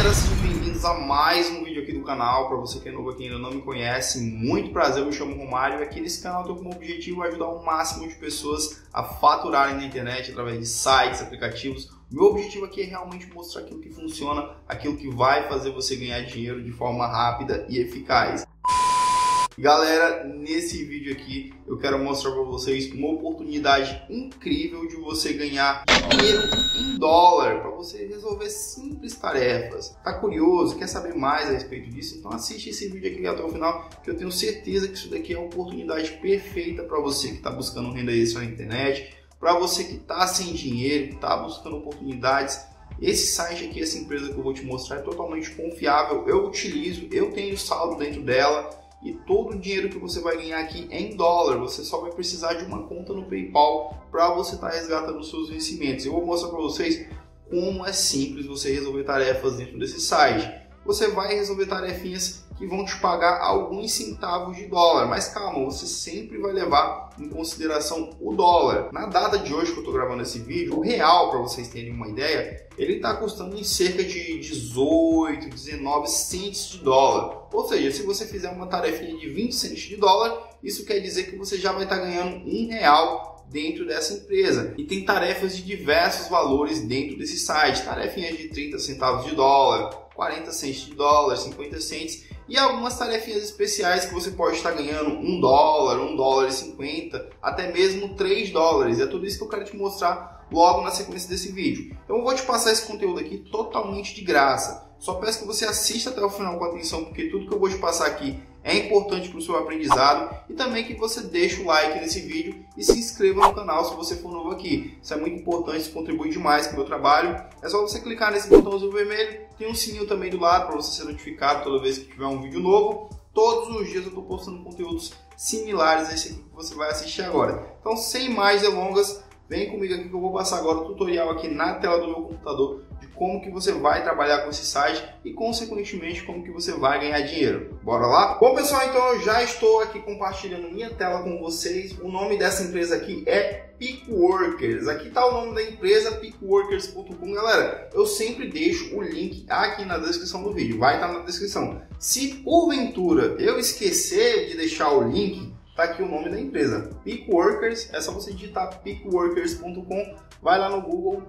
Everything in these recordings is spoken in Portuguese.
galera, sejam bem-vindos a mais um vídeo aqui do canal. Para você que é novo aqui ainda não me conhece, muito prazer, eu me chamo Romário e aqui nesse canal tô como objetivo ajudar o máximo de pessoas a faturarem na internet através de sites, aplicativos. Meu objetivo aqui é realmente mostrar aquilo que funciona, aquilo que vai fazer você ganhar dinheiro de forma rápida e eficaz. Galera, nesse vídeo aqui eu quero mostrar para vocês uma oportunidade incrível de você ganhar dinheiro em dólar para você resolver simples tarefas. Tá curioso? Quer saber mais a respeito disso? Então assiste esse vídeo aqui até o final, que eu tenho certeza que isso daqui é a oportunidade perfeita para você que está buscando renda extra na internet, para você que está sem dinheiro, está buscando oportunidades. Esse site aqui, essa empresa que eu vou te mostrar é totalmente confiável. Eu utilizo, eu tenho saldo dentro dela e todo o dinheiro que você vai ganhar aqui é em dólar. Você só vai precisar de uma conta no PayPal para você estar tá resgatando os seus vencimentos. Eu vou mostrar para vocês como é simples você resolver tarefas dentro desse site. Você vai resolver tarefinhas que vão te pagar alguns centavos de dólar. Mas calma, você sempre vai levar em consideração o dólar. Na data de hoje que eu estou gravando esse vídeo, o real, para vocês terem uma ideia, ele está custando em cerca de 18, 19 centes de dólar. Ou seja, se você fizer uma tarefinha de 20 centes de dólar, isso quer dizer que você já vai estar tá ganhando um real dentro dessa empresa. E tem tarefas de diversos valores dentro desse site. Tarefinhas de 30 centavos de dólar, 40 centes de dólar, 50 centes e algumas tarefinhas especiais que você pode estar ganhando um dólar, um dólar e 50, até mesmo 3 dólares. É tudo isso que eu quero te mostrar logo na sequência desse vídeo. Então eu vou te passar esse conteúdo aqui totalmente de graça. Só peço que você assista até o final com atenção, porque tudo que eu vou te passar aqui é importante para o seu aprendizado e também que você deixe o like nesse vídeo e se inscreva no canal se você for novo aqui. Isso é muito importante, isso contribui demais com o meu trabalho. É só você clicar nesse botãozinho vermelho, tem um sininho também do lado para você ser notificado toda vez que tiver um vídeo novo. Todos os dias eu estou postando conteúdos similares a esse que você vai assistir agora. Então, sem mais delongas, vem comigo aqui que eu vou passar agora o tutorial aqui na tela do meu computador como que você vai trabalhar com esse site e, consequentemente, como que você vai ganhar dinheiro. Bora lá? Bom, pessoal, então eu já estou aqui compartilhando minha tela com vocês. O nome dessa empresa aqui é Pickworkers. Aqui está o nome da empresa, pickworkers.com. Galera, eu sempre deixo o link aqui na descrição do vídeo. Vai estar na descrição. Se porventura eu esquecer de deixar o link, tá aqui o nome da empresa, Pickworkers. É só você digitar pickworkers.com, vai lá no Google,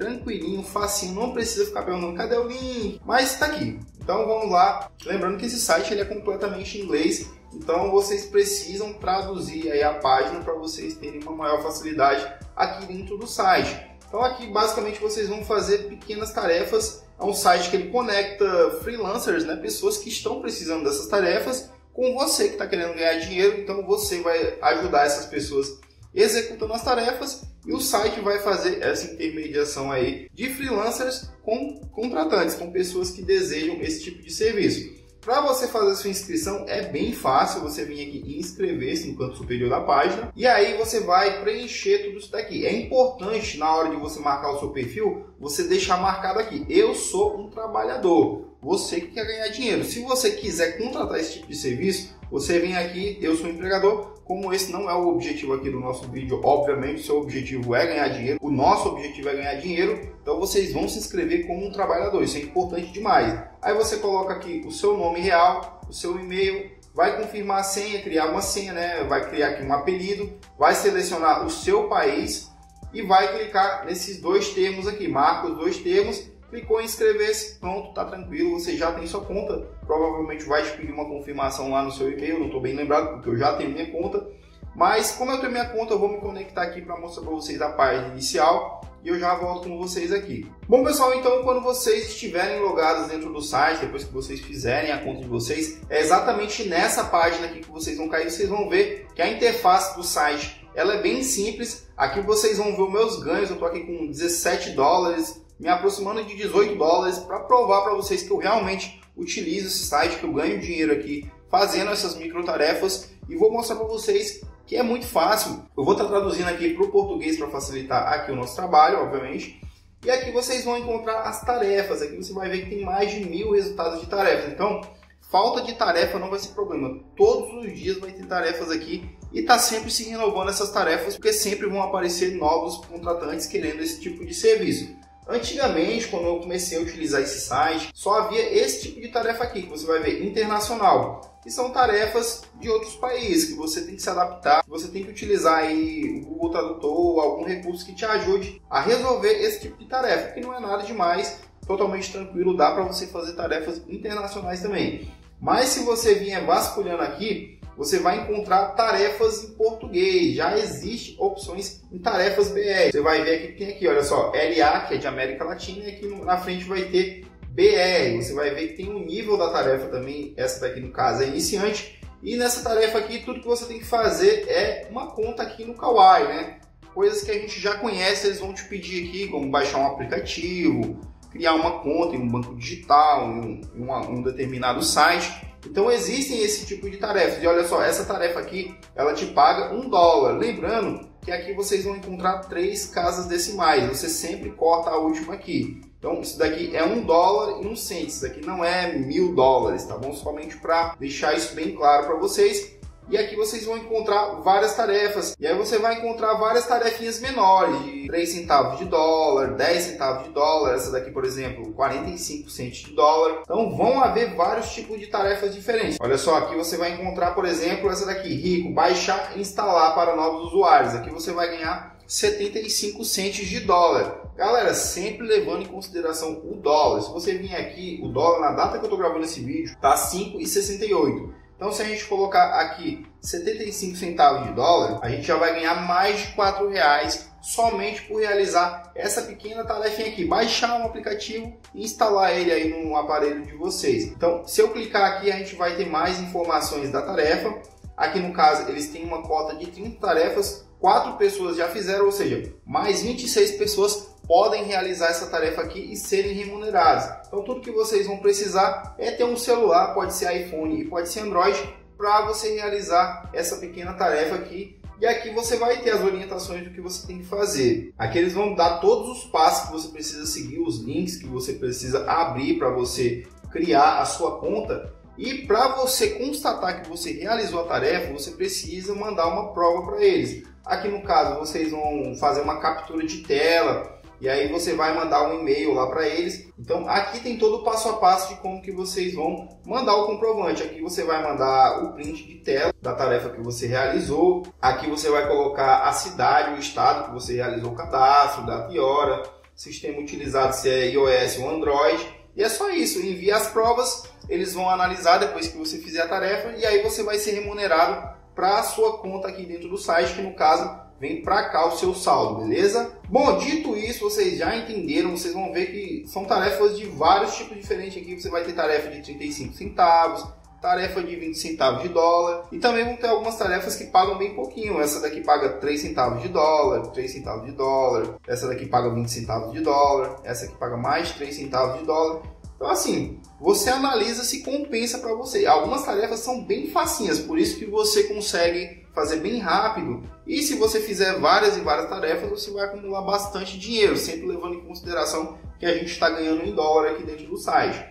tranquilinho, facinho, não precisa ficar perguntando cadê o link, mas está aqui. Então vamos lá, lembrando que esse site ele é completamente em inglês, então vocês precisam traduzir aí a página para vocês terem uma maior facilidade aqui dentro do site. Então aqui basicamente vocês vão fazer pequenas tarefas, é um site que ele conecta freelancers, né, pessoas que estão precisando dessas tarefas com você que está querendo ganhar dinheiro, então você vai ajudar essas pessoas executando as tarefas e o site vai fazer essa intermediação aí de freelancers com contratantes, com pessoas que desejam esse tipo de serviço. Para você fazer a sua inscrição é bem fácil, você vir aqui e inscrever-se no canto superior da página e aí você vai preencher tudo isso daqui. É importante na hora de você marcar o seu perfil, você deixar marcado aqui, eu sou um trabalhador, você que quer ganhar dinheiro. Se você quiser contratar esse tipo de serviço, você vem aqui, eu sou um empregador, como esse não é o objetivo aqui do nosso vídeo, obviamente seu objetivo é ganhar dinheiro, o nosso objetivo é ganhar dinheiro, então vocês vão se inscrever como um trabalhador, isso é importante demais. Aí você coloca aqui o seu nome real, o seu e-mail, vai confirmar a senha, criar uma senha, né? vai criar aqui um apelido, vai selecionar o seu país e vai clicar nesses dois termos aqui, marca os dois termos clicou em inscrever-se, pronto, tá tranquilo, você já tem sua conta. Provavelmente vai te pedir uma confirmação lá no seu e-mail, não estou bem lembrado porque eu já tenho minha conta. Mas como eu tenho minha conta, eu vou me conectar aqui para mostrar para vocês a página inicial e eu já volto com vocês aqui. Bom pessoal, então quando vocês estiverem logados dentro do site, depois que vocês fizerem a conta de vocês, é exatamente nessa página aqui que vocês vão cair, vocês vão ver que a interface do site ela é bem simples. Aqui vocês vão ver os meus ganhos, eu estou aqui com 17 dólares, me aproximando de 18 dólares para provar para vocês que eu realmente utilizo esse site, que eu ganho dinheiro aqui fazendo essas micro tarefas e vou mostrar para vocês que é muito fácil. Eu vou estar tá traduzindo aqui para o português para facilitar aqui o nosso trabalho, obviamente. E aqui vocês vão encontrar as tarefas. Aqui você vai ver que tem mais de mil resultados de tarefas. Então, falta de tarefa não vai ser problema. Todos os dias vai ter tarefas aqui e está sempre se renovando essas tarefas porque sempre vão aparecer novos contratantes querendo esse tipo de serviço. Antigamente, quando eu comecei a utilizar esse site, só havia esse tipo de tarefa aqui, que você vai ver internacional que são tarefas de outros países que você tem que se adaptar, você tem que utilizar aí o Google Tradutor ou algum recurso que te ajude a resolver esse tipo de tarefa, que não é nada demais, totalmente tranquilo, dá para você fazer tarefas internacionais também. Mas se você vier vasculhando aqui, você vai encontrar tarefas em português. Já existe opções em tarefas BR. Você vai ver que tem aqui, olha só, LA, que é de América Latina, e aqui na frente vai ter BR. Você vai ver que tem um nível da tarefa também, essa daqui no caso é iniciante. E nessa tarefa aqui, tudo que você tem que fazer é uma conta aqui no Kawaii, né? Coisas que a gente já conhece, eles vão te pedir aqui, como baixar um aplicativo, criar uma conta em um banco digital, em um, um determinado site. Então existem esse tipo de tarefas. E olha só, essa tarefa aqui, ela te paga um dólar. Lembrando que aqui vocês vão encontrar três casas decimais. Você sempre corta a última aqui. Então, isso daqui é um dólar e um cento. Isso daqui não é mil dólares, tá bom? Somente para deixar isso bem claro para vocês. E aqui vocês vão encontrar várias tarefas. E aí você vai encontrar várias tarefinhas menores, de 3 centavos de dólar, 10 centavos de dólar, essa daqui, por exemplo, 45 centavos de dólar. Então vão haver vários tipos de tarefas diferentes. Olha só, aqui você vai encontrar, por exemplo, essa daqui, rico, baixar e instalar para novos usuários. Aqui você vai ganhar 75 centavos de dólar. Galera, sempre levando em consideração o dólar. Se você vir aqui, o dólar na data que eu estou gravando esse vídeo está 5,68. Então, se a gente colocar aqui 75 centavos de dólar, a gente já vai ganhar mais de 4 reais somente por realizar essa pequena tarefinha aqui, baixar um aplicativo e instalar ele aí no aparelho de vocês. Então, se eu clicar aqui, a gente vai ter mais informações da tarefa. Aqui no caso, eles têm uma cota de 30 tarefas, 4 pessoas já fizeram, ou seja, mais 26 pessoas podem realizar essa tarefa aqui e serem remunerados. Então tudo que vocês vão precisar é ter um celular, pode ser iPhone e pode ser Android, para você realizar essa pequena tarefa aqui. E aqui você vai ter as orientações do que você tem que fazer. Aqui eles vão dar todos os passos que você precisa seguir, os links que você precisa abrir para você criar a sua conta. E para você constatar que você realizou a tarefa, você precisa mandar uma prova para eles. Aqui no caso, vocês vão fazer uma captura de tela e aí você vai mandar um e-mail lá para eles. Então aqui tem todo o passo a passo de como que vocês vão mandar o comprovante. Aqui você vai mandar o print de tela da tarefa que você realizou. Aqui você vai colocar a cidade, o estado que você realizou o cadastro, data e hora, sistema utilizado se é iOS ou Android. E é só isso, envia as provas, eles vão analisar depois que você fizer a tarefa e aí você vai ser remunerado para a sua conta aqui dentro do site, que no caso vem para cá o seu saldo, beleza? Bom, dito isso, vocês já entenderam, vocês vão ver que são tarefas de vários tipos diferentes aqui. Você vai ter tarefa de 35 centavos, tarefa de 20 centavos de dólar e também vão ter algumas tarefas que pagam bem pouquinho. Essa daqui paga 3 centavos de dólar, 3 centavos de dólar, essa daqui paga 20 centavos de dólar, essa aqui paga mais 3 centavos de dólar. Então assim, você analisa se compensa para você. Algumas tarefas são bem facinhas, por isso que você consegue fazer bem rápido. E se você fizer várias e várias tarefas, você vai acumular bastante dinheiro, sempre levando em consideração que a gente está ganhando em dólar aqui dentro do site.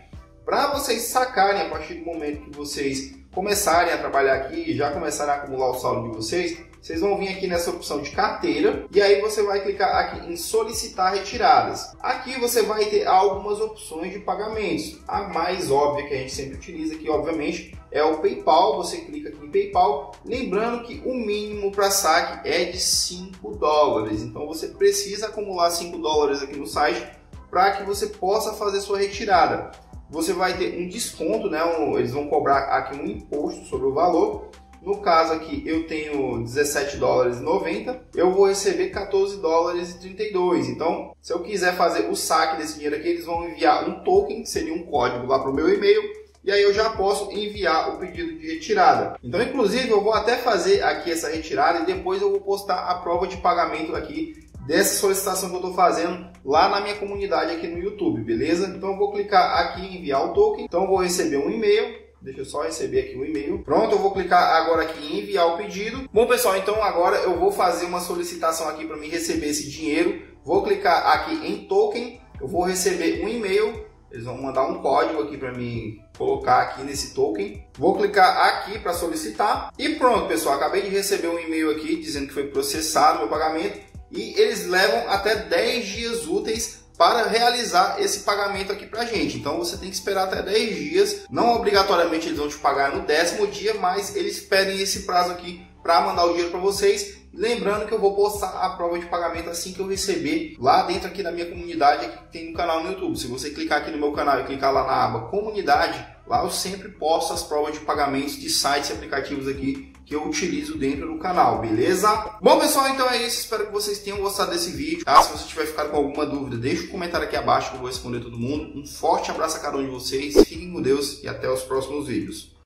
Para vocês sacarem a partir do momento que vocês começarem a trabalhar aqui, já começarem a acumular o saldo de vocês, vocês vão vir aqui nessa opção de carteira e aí você vai clicar aqui em solicitar retiradas. Aqui você vai ter algumas opções de pagamentos. A mais óbvia que a gente sempre utiliza aqui, obviamente, é o PayPal. Você clica aqui em PayPal, lembrando que o mínimo para saque é de 5 dólares. Então você precisa acumular 5 dólares aqui no site para que você possa fazer sua retirada. Você vai ter um desconto, né? eles vão cobrar aqui um imposto sobre o valor no caso aqui, eu tenho 17 dólares e 90, eu vou receber 14 dólares e 32. Então, se eu quiser fazer o saque desse dinheiro aqui, eles vão enviar um token, que seria um código lá para o meu e-mail, e aí eu já posso enviar o pedido de retirada. Então, inclusive, eu vou até fazer aqui essa retirada e depois eu vou postar a prova de pagamento aqui dessa solicitação que eu estou fazendo lá na minha comunidade aqui no YouTube, beleza? Então eu vou clicar aqui em enviar o token, então eu vou receber um e-mail, Deixa eu só receber aqui o e-mail. Pronto, eu vou clicar agora aqui em enviar o pedido. Bom, pessoal, então agora eu vou fazer uma solicitação aqui para me receber esse dinheiro. Vou clicar aqui em token. Eu vou receber um e-mail. Eles vão mandar um código aqui para mim colocar aqui nesse token. Vou clicar aqui para solicitar. E pronto, pessoal. Acabei de receber um e-mail aqui dizendo que foi processado o meu pagamento. E eles levam até 10 dias úteis para realizar esse pagamento aqui pra gente. Então você tem que esperar até 10 dias. Não obrigatoriamente eles vão te pagar no décimo dia, mas eles pedem esse prazo aqui para mandar o dinheiro para vocês. Lembrando que eu vou postar a prova de pagamento assim que eu receber lá dentro aqui da minha comunidade que tem no canal no YouTube. Se você clicar aqui no meu canal e clicar lá na aba comunidade, lá eu sempre posto as provas de pagamentos de sites e aplicativos aqui que eu utilizo dentro do canal, beleza? Bom pessoal, então é isso. Espero que vocês tenham gostado desse vídeo. Tá? Se você tiver ficado com alguma dúvida, deixa um comentário aqui abaixo que eu vou responder todo mundo. Um forte abraço a cada um de vocês. Fiquem com Deus e até os próximos vídeos.